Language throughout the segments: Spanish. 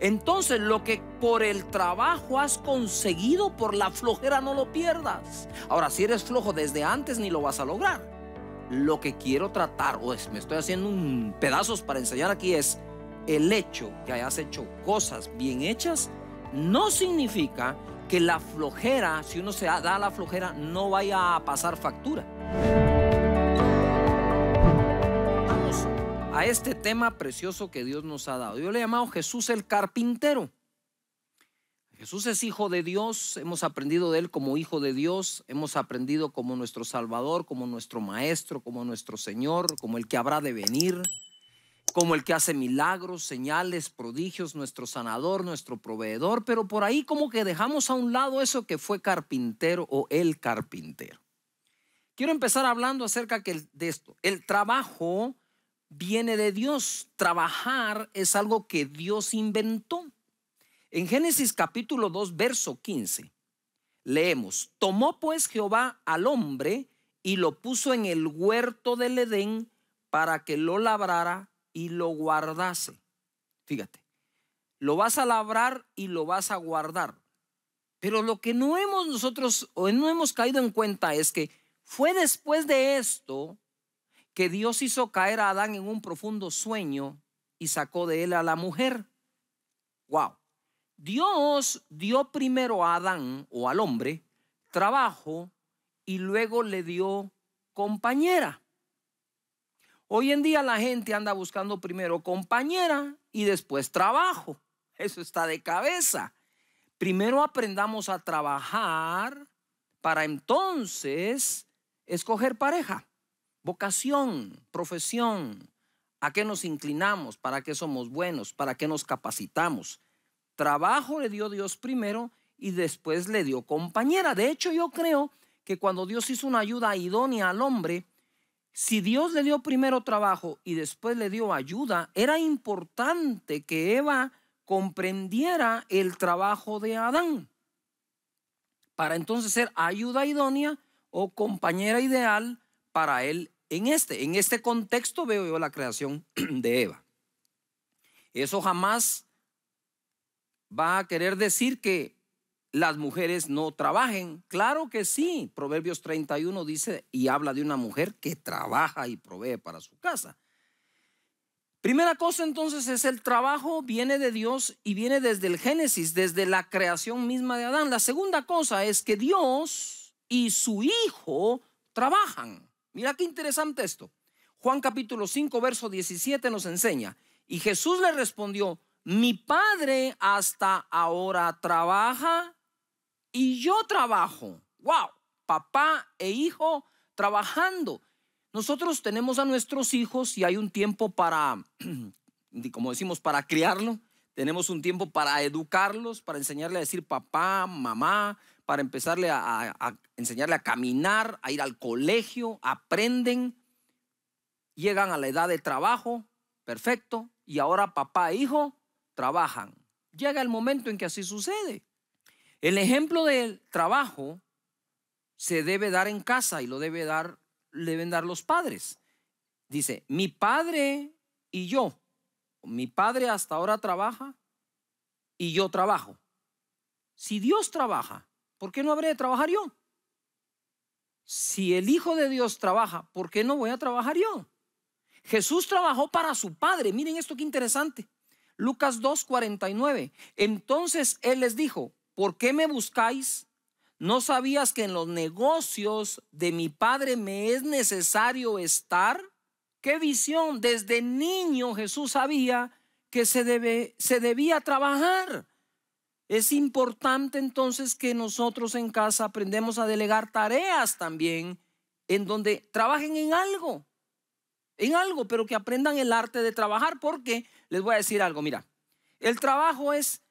Entonces lo que por el trabajo has conseguido, por la flojera no lo pierdas. Ahora, si eres flojo desde antes, ni lo vas a lograr. Lo que quiero tratar, o es, me estoy haciendo un pedazos para enseñar aquí, es el hecho que hayas hecho cosas bien hechas, no significa que la flojera, si uno se da la flojera, no vaya a pasar factura. A este tema precioso que Dios nos ha dado. Yo le he llamado Jesús el carpintero. Jesús es hijo de Dios, hemos aprendido de él como hijo de Dios, hemos aprendido como nuestro Salvador, como nuestro Maestro, como nuestro Señor, como el que habrá de venir como el que hace milagros, señales, prodigios, nuestro sanador, nuestro proveedor, pero por ahí como que dejamos a un lado eso que fue carpintero o el carpintero. Quiero empezar hablando acerca de esto. El trabajo viene de Dios. Trabajar es algo que Dios inventó. En Génesis capítulo 2, verso 15, leemos, tomó pues Jehová al hombre y lo puso en el huerto del Edén para que lo labrara y lo guardase. Fíjate, lo vas a labrar y lo vas a guardar. Pero lo que no hemos nosotros o no hemos caído en cuenta es que fue después de esto que Dios hizo caer a Adán en un profundo sueño y sacó de él a la mujer. Wow. Dios dio primero a Adán o al hombre trabajo y luego le dio compañera. Hoy en día la gente anda buscando primero compañera y después trabajo. Eso está de cabeza. Primero aprendamos a trabajar para entonces escoger pareja, vocación, profesión, a qué nos inclinamos, para qué somos buenos, para qué nos capacitamos. Trabajo le dio Dios primero y después le dio compañera. De hecho, yo creo que cuando Dios hizo una ayuda idónea al hombre, si Dios le dio primero trabajo y después le dio ayuda, era importante que Eva comprendiera el trabajo de Adán para entonces ser ayuda idónea o compañera ideal para él en este. En este contexto veo yo la creación de Eva. Eso jamás va a querer decir que las mujeres no trabajen. Claro que sí. Proverbios 31 dice y habla de una mujer que trabaja y provee para su casa. Primera cosa entonces es el trabajo viene de Dios y viene desde el Génesis, desde la creación misma de Adán. La segunda cosa es que Dios y su Hijo trabajan. Mira qué interesante esto. Juan capítulo 5, verso 17 nos enseña. Y Jesús le respondió, mi Padre hasta ahora trabaja y yo trabajo. ¡Wow! Papá e hijo trabajando. Nosotros tenemos a nuestros hijos y hay un tiempo para, como decimos, para criarlo. Tenemos un tiempo para educarlos, para enseñarle a decir papá, mamá, para empezarle a, enseñarle a caminar, a ir al colegio, aprenden, llegan a la edad de trabajo, perfecto, y ahora papá e hijo trabajan. Llega el momento en que así sucede. El ejemplo del trabajo se debe dar en casa y lo debe dar, deben dar los padres. Dice, mi padre y yo, mi padre hasta ahora trabaja y yo trabajo. Si Dios trabaja, ¿por qué no habré de trabajar yo? Si el Hijo de Dios trabaja, ¿por qué no voy a trabajar yo? Jesús trabajó para su Padre. Miren esto qué interesante. Lucas 2:49. Entonces Él les dijo, ¿por qué me buscáis? ¿No sabías que en los negocios de mi padre me es necesario estar? ¿Qué visión? Desde niño Jesús sabía que se, debe, se debía trabajar. Es importante entonces que nosotros en casa aprendemos a delegar tareas también en donde trabajen en algo, en algo, pero que aprendan el arte de trabajar, porque les voy a decir algo, mira, el trabajo es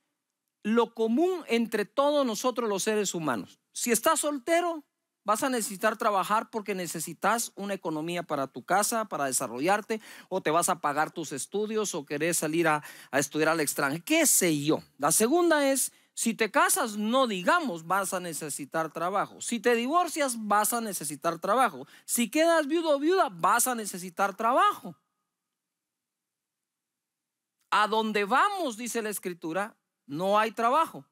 lo común entre todos nosotros los seres humanos. Si estás soltero, vas a necesitar trabajar porque necesitas una economía para tu casa, para desarrollarte, o te vas a pagar tus estudios o querés salir a, estudiar al extranjero, qué sé yo. La segunda es, si te casas, no digamos, vas a necesitar trabajo. Si te divorcias, vas a necesitar trabajo. Si quedas viudo o viuda, vas a necesitar trabajo. a donde vamos, dice la escritura, no hay trabajo.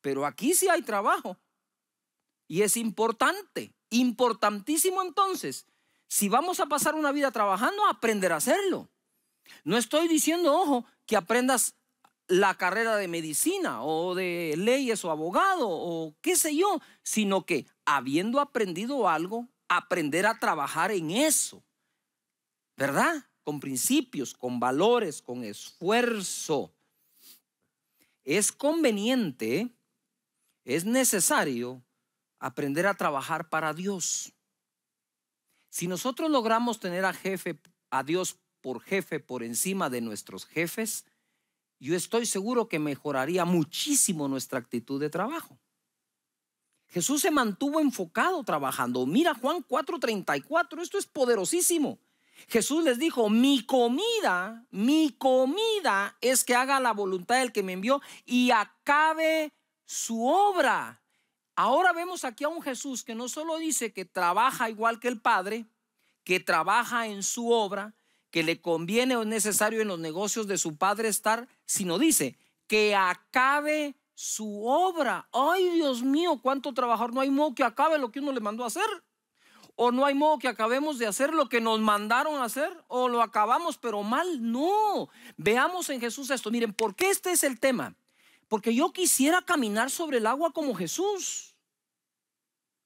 Pero aquí sí hay trabajo. Y es importante, importantísimo entonces. Si vamos a pasar una vida trabajando, aprender a hacerlo. No estoy diciendo, ojo, que aprendas la carrera de medicina o de leyes o abogado o qué sé yo, sino que habiendo aprendido algo, aprender a trabajar en eso. ¿Verdad? Con principios, con valores, con esfuerzo. Es conveniente, es necesario aprender a trabajar para Dios. Si nosotros logramos tener a jefe, a Dios por jefe por encima de nuestros jefes, yo estoy seguro que mejoraría muchísimo nuestra actitud de trabajo. Jesús se mantuvo enfocado trabajando. Mira Juan 4:34, esto es poderosísimo. Jesús les dijo, mi comida, mi comida es que haga la voluntad del que me envió y acabe su obra. Ahora vemos aquí a un Jesús que no solo dice que trabaja igual que el Padre, que trabaja en su obra, que le conviene o es necesario en los negocios de su Padre estar, sino dice que acabe su obra. Ay, Dios mío, cuánto trabajar. No hay modo que acabe lo que uno le mandó a hacer. O no hay modo que acabemos de hacer lo que nos mandaron a hacer. O lo acabamos pero mal. No. Veamos en Jesús esto. Miren, ¿por qué este es el tema? Porque yo quisiera caminar sobre el agua como Jesús.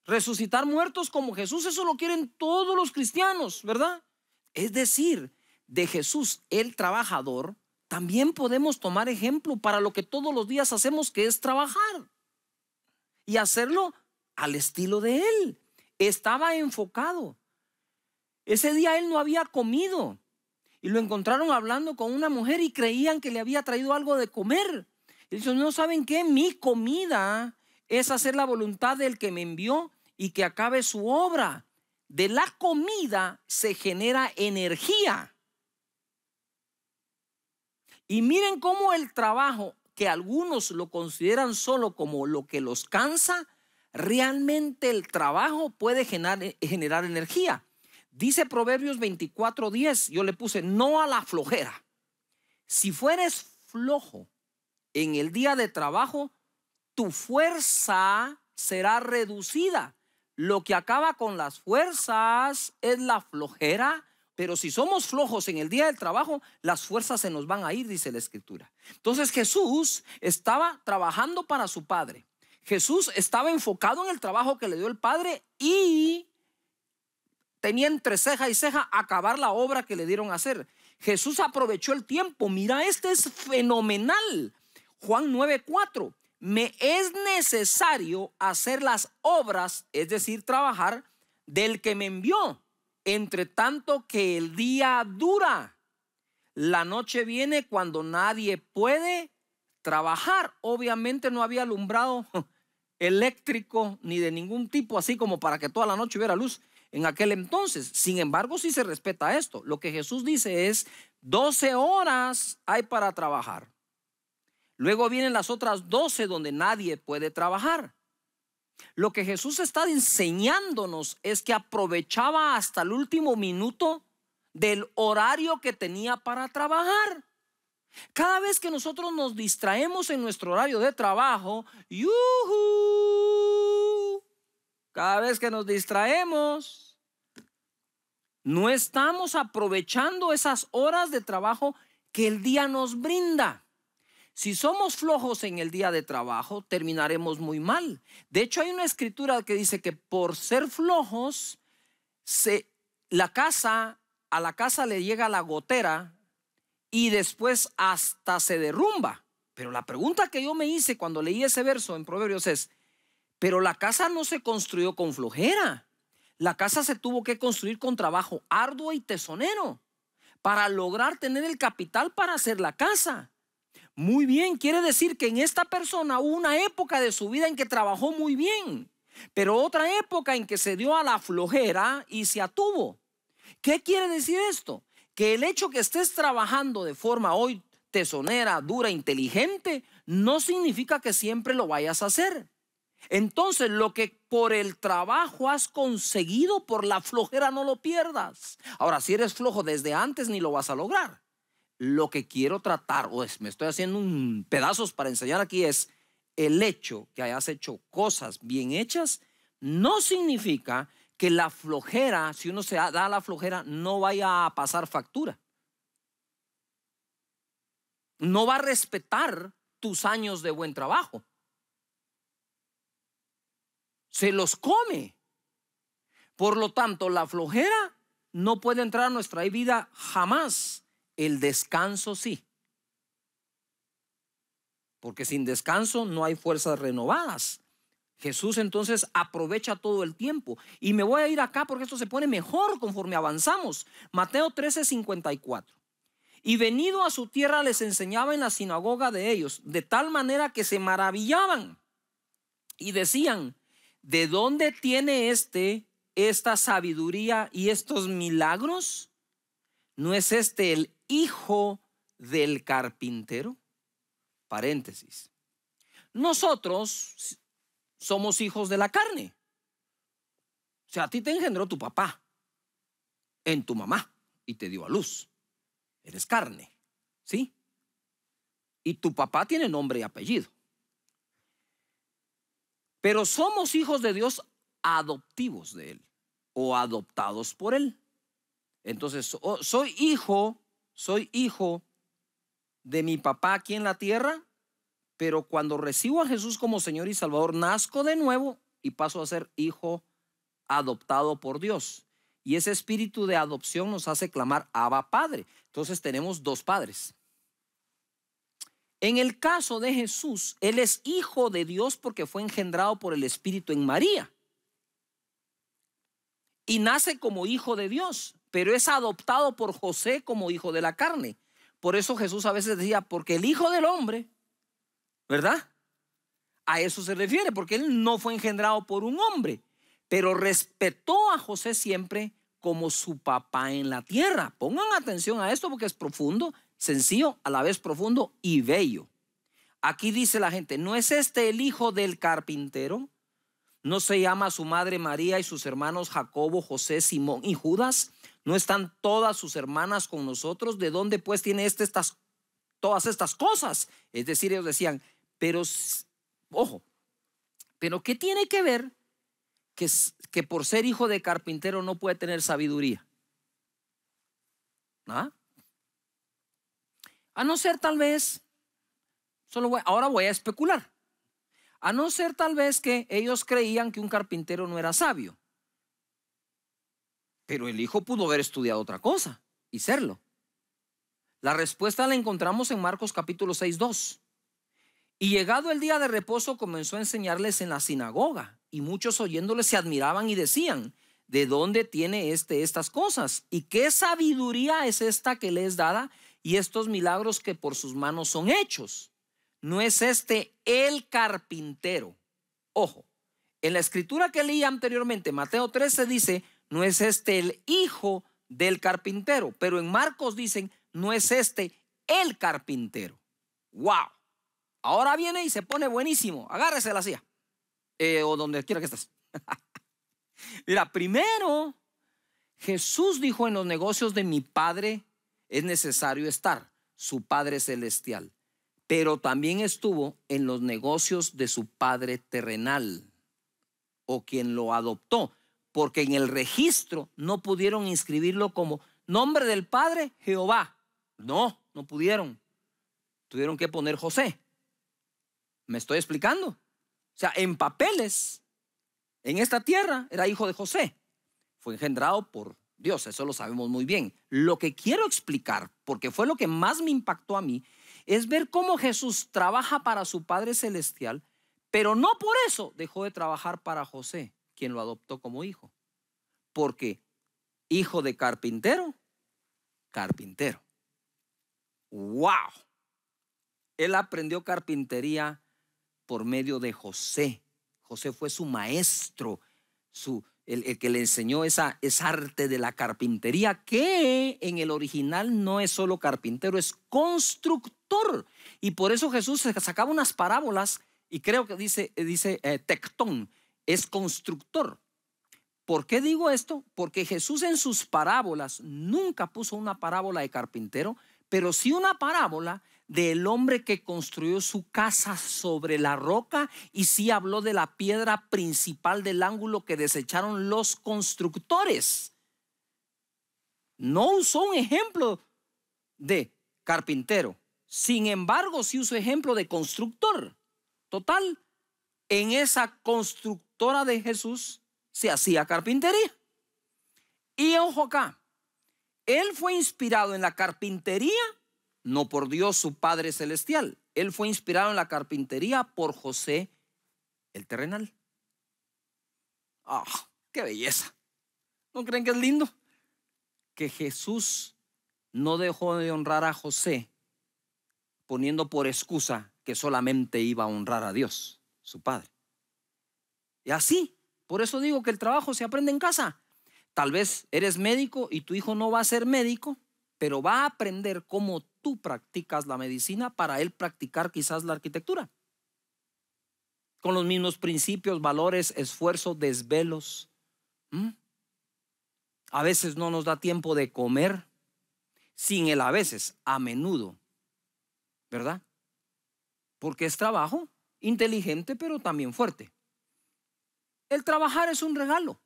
Resucitar muertos como Jesús, eso lo quieren todos los cristianos, ¿verdad? Es decir, de Jesús el trabajador, también podemos tomar ejemplo para lo que todos los días hacemos, que es trabajar. Y hacerlo al estilo de Él. Estaba enfocado. Ese día Él no había comido. Y lo encontraron hablando con una mujer y creían que le había traído algo de comer. Y dice, no saben qué, mi comida es hacer la voluntad del que me envió y que acabe su obra. De la comida se genera energía. Y miren cómo el trabajo, que algunos lo consideran solo como lo que los cansa, realmente el trabajo puede generar, energía. Dice Proverbios 24:10, yo le puse no a la flojera. Si fueres flojo en el día de trabajo, tu fuerza será reducida. Lo que acaba con las fuerzas es la flojera, pero si somos flojos en el día del trabajo, las fuerzas se nos van a ir, dice la escritura. Entonces Jesús estaba trabajando para su Padre. Jesús estaba enfocado en el trabajo que le dio el Padre y tenía entre ceja y ceja acabar la obra que le dieron a hacer. Jesús aprovechó el tiempo. Mira, este es fenomenal. Juan 9:4 me es necesario hacer las obras, es decir, trabajar del que me envió, entre tanto que el día dura. La noche viene cuando nadie puede trabajar. Obviamente no había alumbrado eléctrico ni de ningún tipo, así como para que toda la noche hubiera luz en aquel entonces. Sin embargo, sí se respeta esto. Lo que Jesús dice es, 12 horas hay para trabajar. Luego vienen las otras doce donde nadie puede trabajar. Lo que Jesús está enseñándonos es que aprovechaba hasta el último minuto del horario que tenía para trabajar. Cada vez que nosotros nos distraemos en nuestro horario de trabajo, cada vez que nos distraemos, no estamos aprovechando esas horas de trabajo que el día nos brinda. Si somos flojos en el día de trabajo, terminaremos muy mal. De hecho, hay una escritura que dice que por ser flojos, se, la casa, a la casa le llega la gotera y después hasta se derrumba. Pero la pregunta que yo me hice cuando leí ese verso en Proverbios es, pero la casa no se construyó con flojera. La casa se tuvo que construir con trabajo arduo y tesonero para lograr tener el capital para hacer la casa. Muy bien, quiere decir que en esta persona hubo una época de su vida en que trabajó muy bien, pero otra época en que se dio a la flojera y se atuvo. ¿Qué quiere decir esto? Que el hecho que estés trabajando de forma hoy tesonera, dura, inteligente, no significa que siempre lo vayas a hacer. Entonces, lo que por el trabajo has conseguido, por la flojera no lo pierdas. Ahora, si eres flojo desde antes, ni lo vas a lograr. Lo que quiero tratar, o es, me estoy haciendo un pedazos para enseñar aquí, es el hecho que hayas hecho cosas bien hechas, no significa que la flojera, si uno se da la flojera, no vaya a pasar factura. No va a respetar tus años de buen trabajo. Se los come. Por lo tanto, la flojera no puede entrar a nuestra vida jamás. El descanso sí. Porque sin descanso no hay fuerzas renovadas. Jesús entonces aprovecha todo el tiempo. Y me voy a ir acá porque esto se pone mejor conforme avanzamos. Mateo 13, 54. Y venido a su tierra les enseñaba en la sinagoga de ellos, de tal manera que se maravillaban y decían, ¿de dónde tiene este esta sabiduría y estos milagros? ¿No es este el hijo del carpintero? Paréntesis. Nosotros somos hijos de la carne. O sea, a ti te engendró tu papá en tu mamá y te dio a luz. Eres carne, ¿sí? Y tu papá tiene nombre y apellido. Pero somos hijos de Dios adoptivos de Él o adoptados por Él. Entonces, soy hijo, soy hijo de mi papá aquí en la tierra, pero cuando recibo a Jesús como Señor y Salvador, nazco de nuevo y paso a ser hijo adoptado por Dios. Y ese espíritu de adopción nos hace clamar Abba Padre. Entonces tenemos dos padres. En el caso de Jesús, Él es hijo de Dios porque fue engendrado por el Espíritu en María. Y nace como hijo de Dios, pero es adoptado por José como hijo de la carne. Por eso Jesús a veces decía, porque el hijo del hombre, ¿verdad? A eso se refiere, porque él no fue engendrado por un hombre, pero respetó a José siempre como su papá en la tierra. Pongan atención a esto porque es profundo, sencillo, a la vez profundo y bello. Aquí dice la gente, ¿no es este el hijo del carpintero? ¿No se llama su madre María y sus hermanos Jacobo, José, Simón y Judas? ¿No están todas sus hermanas con nosotros? ¿De dónde pues tiene este estas, todas estas cosas? Es decir, ellos decían, pero, ojo, pero ¿qué tiene que ver que, que por ser hijo de carpintero no puede tener sabiduría. ¿Ah? A no ser tal vez, solo ahora voy a especular, a no ser tal vez que ellos creían que un carpintero no era sabio. Pero el hijo pudo haber estudiado otra cosa y serlo. La respuesta la encontramos en Marcos capítulo 6, 2. Y llegado el día de reposo comenzó a enseñarles en la sinagoga y muchos oyéndole se admiraban y decían, ¿de dónde tiene este estas cosas? ¿Y qué sabiduría es esta que le es dada y estos milagros que por sus manos son hechos? ¿No es este el carpintero? Ojo, en la escritura que leí anteriormente, Mateo 13 dice, no es este el hijo del carpintero, pero en Marcos dicen, no es este el carpintero. ¡Wow! Ahora viene y se pone buenísimo. Agárrese la silla. Eh, o donde quiera que estés. Mira, primero, Jesús dijo en los negocios de mi Padre es necesario estar, su Padre celestial. Pero también estuvo en los negocios de su Padre terrenal o quien lo adoptó, porque en el registro no pudieron inscribirlo como nombre del Padre Jehová. No, no pudieron. Tuvieron que poner José. ¿Me estoy explicando? O sea, en papeles, en esta tierra, era hijo de José. Fue engendrado por Dios, eso lo sabemos muy bien. Lo que quiero explicar, porque fue lo que más me impactó a mí, es ver cómo Jesús trabaja para su Padre Celestial, pero no por eso dejó de trabajar para José, quien lo adoptó como hijo. Porque hijo de carpintero, carpintero. ¡Wow! Él aprendió carpintería por medio de José. José fue su maestro, su, el, que le enseñó esa, arte de la carpintería, que en el original no es solo carpintero, es constructor. Y por eso Jesús sacaba unas parábolas, y creo que dice, dice eh, tectón, es constructor. ¿Por qué digo esto? Porque Jesús en sus parábolas nunca puso una parábola de carpintero, pero sí una parábola del hombre que construyó su casa sobre la roca y sí habló de la piedra principal del ángulo que desecharon los constructores. No usó un ejemplo de carpintero. Sin embargo, sí usó ejemplo de constructor. Total, en esa constructora de Jesús se hacía carpintería. Y ojo acá, él fue inspirado en la carpintería, no por Dios su Padre Celestial. Él fue inspirado en la carpintería por José el terrenal. ¡Ah, qué belleza! ¿No creen que es lindo? Que Jesús no dejó de honrar a José poniendo por excusa que solamente iba a honrar a Dios, su Padre. Y así, por eso digo que el trabajo se aprende en casa. Tal vez eres médico y tu hijo no va a ser médico, pero va a aprender cómo tú practicas la medicina para él practicar quizás la arquitectura. Con los mismos principios, valores, esfuerzo, desvelos. A veces no nos da tiempo de comer, sin el a veces, a menudo, ¿verdad? Porque es trabajo inteligente, pero también fuerte. El trabajar es un regalo.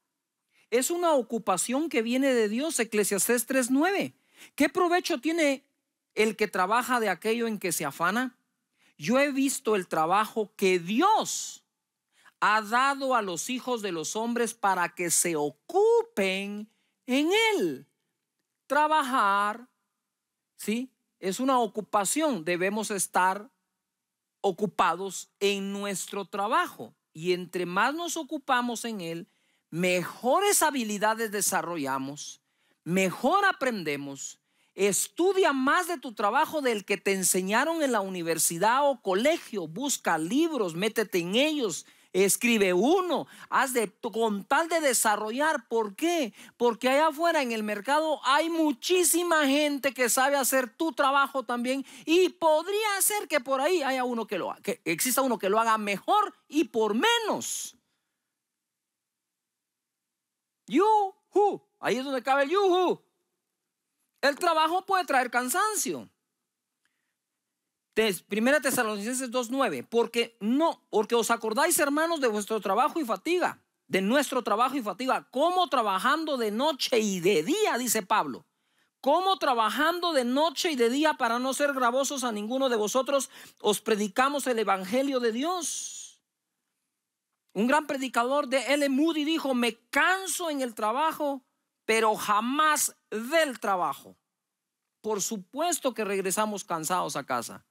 Es una ocupación que viene de Dios, Eclesiastés 3:9. ¿Qué provecho tiene el que trabaja de aquello en que se afana? Yo he visto el trabajo que Dios ha dado a los hijos de los hombres para que se ocupen en él. Trabajar, ¿sí? Es una ocupación. Debemos estar ocupados en nuestro trabajo. Y entre más nos ocupamos en él, mejores habilidades desarrollamos, mejor aprendemos. Estudia más de tu trabajo del que te enseñaron en la universidad o colegio. Busca libros, métete en ellos, escribe uno, haz de con tal de desarrollar. ¿Por qué? Porque allá afuera en el mercado hay muchísima gente que sabe hacer tu trabajo también y podría ser que por ahí haya uno que lo que exista uno que lo haga mejor y por menos. Yuhu. Ahí es donde cabe el yuhu. El trabajo puede traer cansancio. Primera Tesalonicenses 2.9, porque no, porque os acordáis hermanos de vuestro trabajo y fatiga, de nuestro trabajo y fatiga, como trabajando de noche y de día, dice Pablo, como trabajando de noche y de día para no ser gravosos a ninguno de vosotros, os predicamos el Evangelio de Dios un gran predicador de L. Moody dijo, me canso en el trabajo, pero jamás del trabajo. Por supuesto que regresamos cansados a casa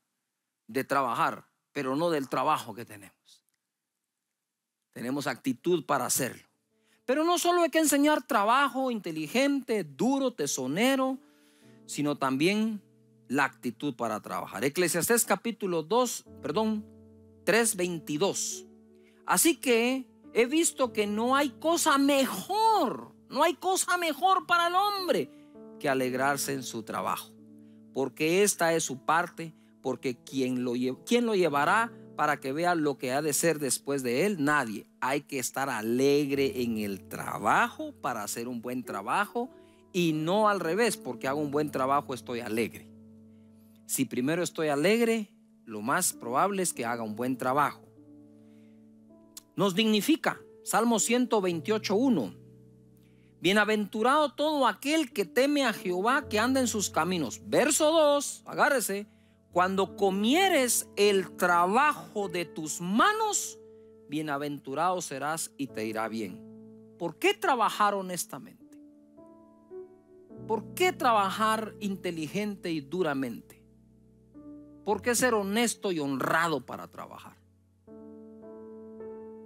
de trabajar, pero no del trabajo que tenemos. Tenemos actitud para hacerlo. Pero no solo hay que enseñar trabajo inteligente, duro, tesonero, sino también la actitud para trabajar. Eclesiastés capítulo 2, perdón, 3:22. Así que he visto que no hay cosa mejor, no hay cosa mejor para el hombre que alegrarse en su trabajo. Porque esta es su parte, porque quien lo, ¿quién lo llevará para que vea lo que ha de ser después de él? Nadie. Hay que estar alegre en el trabajo para hacer un buen trabajo y no al revés, porque hago un buen trabajo estoy alegre. Si primero estoy alegre, lo más probable es que haga un buen trabajo nos dignifica. Salmo 128.1. Bienaventurado todo aquel que teme a Jehová, que anda en sus caminos. Verso 2, agárrese. Cuando comieres el trabajo de tus manos, bienaventurado serás y te irá bien. ¿Por qué trabajar honestamente? ¿Por qué trabajar inteligente y duramente? ¿Por qué ser honesto y honrado para trabajar?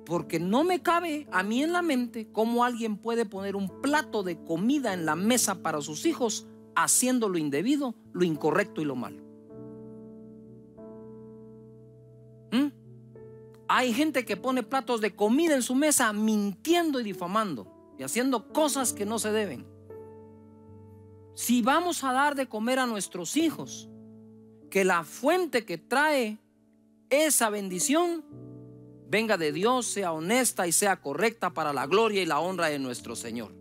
Porque no me cabe a mí en la mente cómo alguien puede poner un plato de comida en la mesa para sus hijos haciendo lo indebido, lo incorrecto y lo malo. Hay gente que pone platos de comida en su mesa mintiendo y difamando y haciendo cosas que no se deben. Si vamos a dar de comer a nuestros hijos, que la fuente que trae esa bendición venga de Dios, sea honesta y sea correcta para la gloria y la honra de nuestro Señor.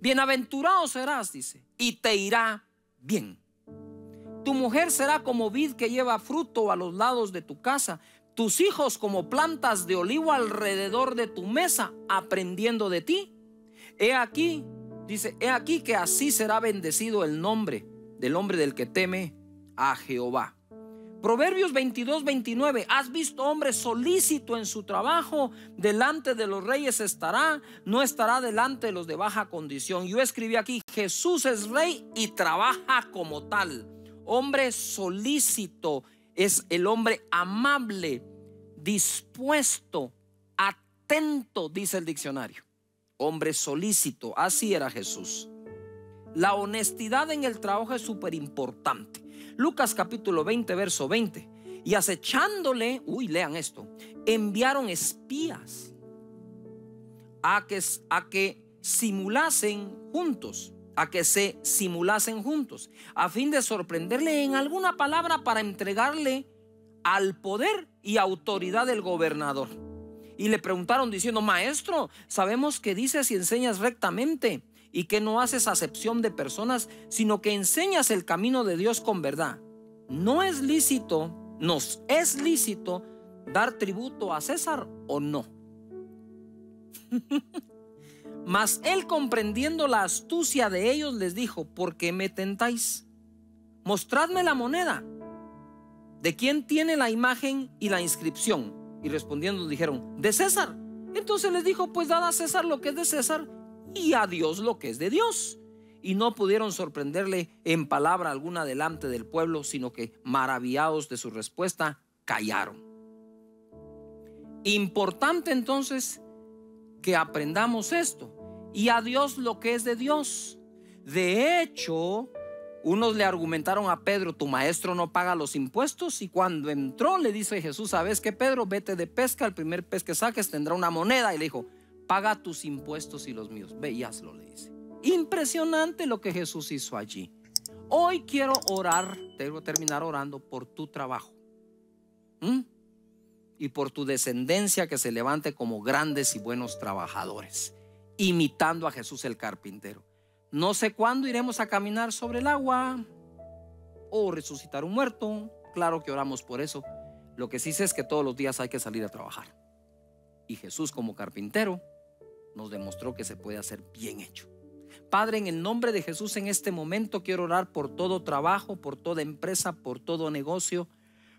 Bienaventurado serás, dice, y te irá bien. Tu mujer será como vid que lleva fruto a los lados de tu casa, tus hijos como plantas de olivo alrededor de tu mesa, aprendiendo de ti. He aquí, dice, he aquí que así será bendecido el nombre del hombre del que teme a Jehová. Proverbios 22, 29. Has visto hombre solícito en su trabajo, delante de los reyes estará, no estará delante de los de baja condición. Yo escribí aquí, Jesús es rey y trabaja como tal. Hombre solícito es el hombre amable, dispuesto, atento, dice el diccionario. Hombre solícito, así era Jesús. La honestidad en el trabajo es súper importante. Lucas capítulo 20, verso 20. Y acechándole, uy, lean esto, enviaron espías a que, a que simulasen juntos, a que se simulasen juntos, a fin de sorprenderle en alguna palabra para entregarle al poder y autoridad del gobernador. Y le preguntaron diciendo, maestro, sabemos que dices y enseñas rectamente y que no haces acepción de personas, sino que enseñas el camino de Dios con verdad. No es lícito, nos es lícito dar tributo a César o no. Mas él comprendiendo la astucia de ellos les dijo, ¿por qué me tentáis? Mostradme la moneda. ¿De quién tiene la imagen y la inscripción? Y respondiendo dijeron, de César. Entonces les dijo, pues dad a César lo que es de César y a Dios lo que es de Dios. Y no pudieron sorprenderle en palabra alguna delante del pueblo, sino que maravillados de su respuesta, callaron. Importante entonces que aprendamos esto. Y a Dios lo que es de Dios. De hecho, unos le argumentaron a Pedro, tu maestro no paga los impuestos. Y cuando entró le dice Jesús, ¿sabes qué Pedro? Vete de pesca, el primer pez que saques tendrá una moneda. Y le dijo, paga tus impuestos y los míos. Ve y hazlo, le dice. Impresionante lo que Jesús hizo allí. Hoy quiero orar, debo terminar orando por tu trabajo. Y por tu descendencia que se levante como grandes y buenos trabajadores, imitando a Jesús el carpintero. No sé cuándo iremos a caminar sobre el agua o resucitar un muerto. Claro que oramos por eso. Lo que sí sé es que todos los días hay que salir a trabajar. Y Jesús como carpintero nos demostró que se puede hacer bien hecho. Padre, en el nombre de Jesús en este momento quiero orar por todo trabajo, por toda empresa, por todo negocio,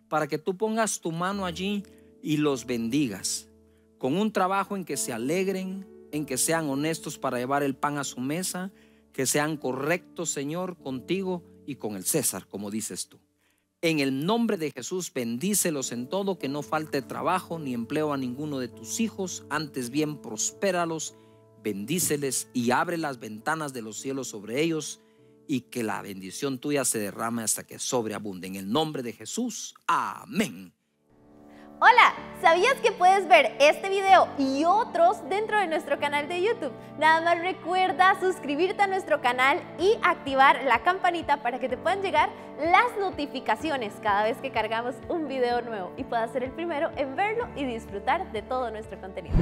para que tú pongas tu mano allí y los bendigas, con un trabajo en que se alegren, en que sean honestos para llevar el pan a su mesa, que sean correctos, Señor, contigo y con el César, como dices tú. En el nombre de Jesús, bendícelos en todo, que no falte trabajo ni empleo a ninguno de tus hijos, antes bien prospéralos, bendíceles y abre las ventanas de los cielos sobre ellos y que la bendición tuya se derrame hasta que sobreabunde. En el nombre de Jesús, amén. Hola, ¿sabías que puedes ver este video y otros dentro de nuestro canal de YouTube? Nada más recuerda suscribirte a nuestro canal y activar la campanita para que te puedan llegar las notificaciones cada vez que cargamos un video nuevo y puedas ser el primero en verlo y disfrutar de todo nuestro contenido.